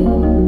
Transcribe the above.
you.